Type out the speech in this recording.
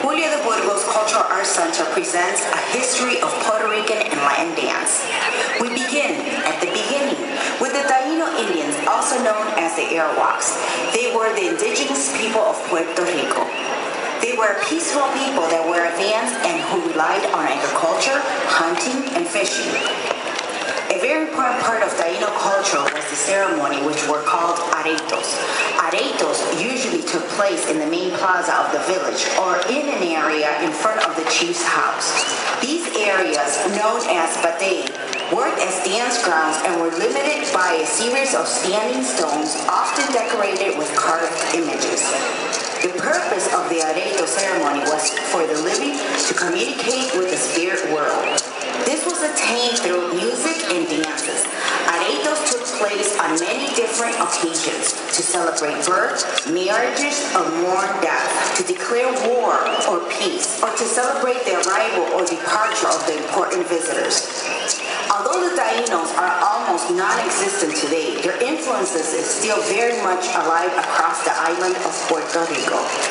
Julia de Burgos Cultural Arts Center presents a history of Puerto Rican and Latin dance. We begin at the beginning with the Taino Indians, also known as the Arawaks. They were the indigenous people of Puerto Rico. They were a peaceful people that were advanced and who relied on agriculture, hunting, and fishing. A very important part of Taino culture was the ceremony, which were called aretos. Aretos usually took place in the main plaza of the village or in an area in front of the chief's house. These areas, known as batey, worked as dance grounds and were limited by a series of standing stones, often decorated with carved images. The purpose of the areto ceremony was for the living to communicate with the spirit world. This was attained through music and dances. Aretos took place on many different to celebrate births, marriages, or mourn death, to declare war or peace, or to celebrate the arrival or departure of the important visitors. Although the Tainos are almost non-existent today, their influences is still very much alive across the island of Puerto Rico.